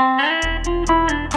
Música